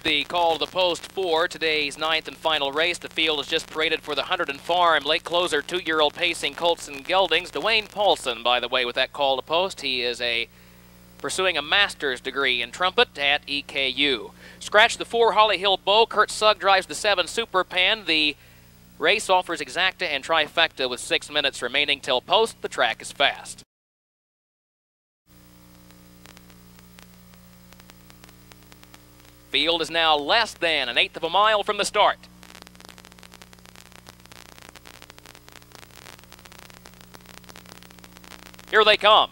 the call to the post for today's ninth and final race. The field is just paraded for the Hunterdon Farm late closer two-year-old pacing Colts and Geldings. Dwayne Paulson, by the way, with that call to post. He is a pursuing a master's degree in trumpet at EKU. Scratch the four Holly Hill Bow. Kurt Sugg drives the seven Super Pan. The race offers exacta and trifecta with six minutes remaining till post. The track is fast. Field is now less than an eighth of a mile from the start. Here they come.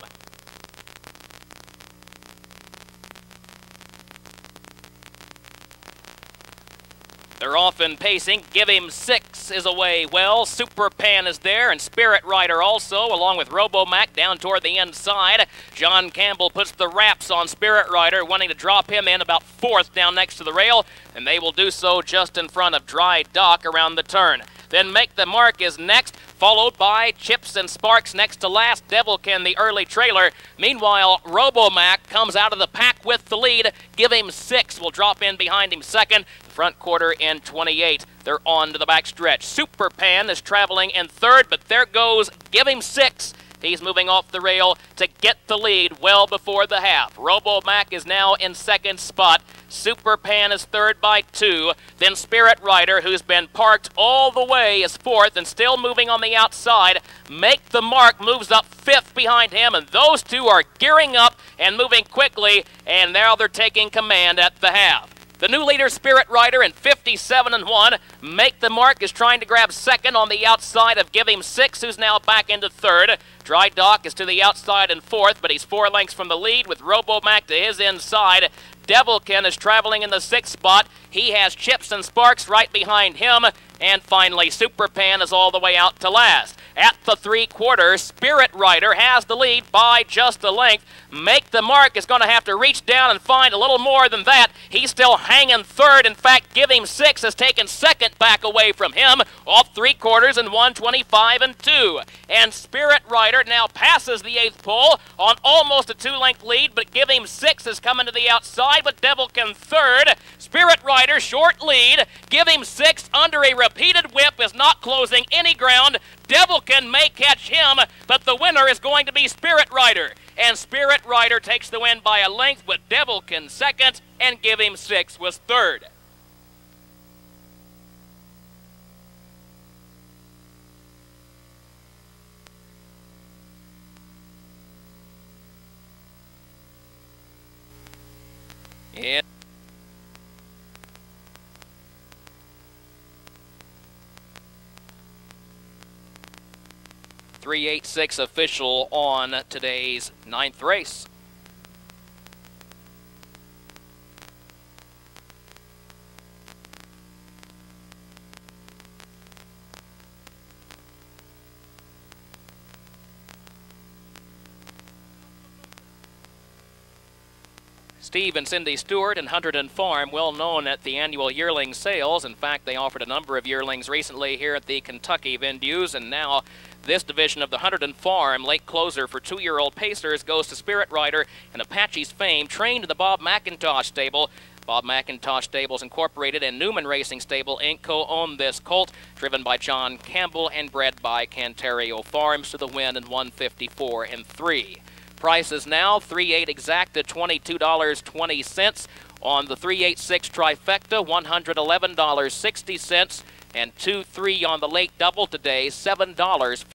They're off and pacing. Give him six is away well. Super Pan is there, and Spirit Rider also, along with Robomac down toward the inside. John Campbell puts the wraps on Spirit Rider, wanting to drop him in about fourth down next to the rail, and they will do so just in front of Dry Dock around the turn. Then Make the Mark is next, followed by Chips and Sparks next to last. Devilkin, the early trailer. Meanwhile, Robomac comes out of the pack with the lead. Give him six. We'll drop in behind him second front quarter in 28. They're on to the back stretch. Super Pan is traveling in third, but there goes Give Him Six. He's moving off the rail to get the lead well before the half. Robomac is now in second spot. Super Pan is third by two. Then Spirit Rider, who's been parked all the way, is fourth and still moving on the outside. Make the Mark moves up fifth behind him, and those two are gearing up and moving quickly, and now they're taking command at the half. The new leader, Spirit Rider, in 57 and 1. Make the Mark is trying to grab second on the outside of Give Him Six, who's now back into third. Dry Dock is to the outside and fourth, but he's four lengths from the lead with Robomac to his inside. Devilkin is traveling in the sixth spot. He has Chips and Sparks right behind him. And finally, Superpan is all the way out to last. At the three quarters, Spirit Rider has the lead by just a length. Make the Mark is going to have to reach down and find a little more than that. He's still hanging third. In fact, Give Him Six has taken second back away from him off three quarters and 125 and 2. And Spirit Rider now passes the eighth pole on almost a two-length lead, but Give Him Six is coming to the outside, but Devilkin third. Spirit Rider short lead. Give Him Six under a repeated whip is not closing any ground. Devilkin may catch him, but the winner is going to be Spirit Rider. And Spirit Rider takes the win by a length with Devilkin second, and Give Him Six was third. Yeah. 386 official on today's ninth race. Steve and Cindy Stewart and Hunterdon Farm, well known at the annual yearling sales. In fact, they offered a number of yearlings recently here at the Kentucky venues, and now this division of the Hunterdon Farm late closer for two-year-old Pacers goes to Spirit Rider and Apache's fame, trained in the Bob McIntosh stable. Bob McIntosh Stables Incorporated and Newman Racing Stable Inc. co-own this colt, driven by John Campbell and bred by Cantario Farms to the win in 154 and 3. Prices now. 3-8 exacta $22.20 on the 386 trifecta $111.60 and 2-3 on the late double today $7